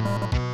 you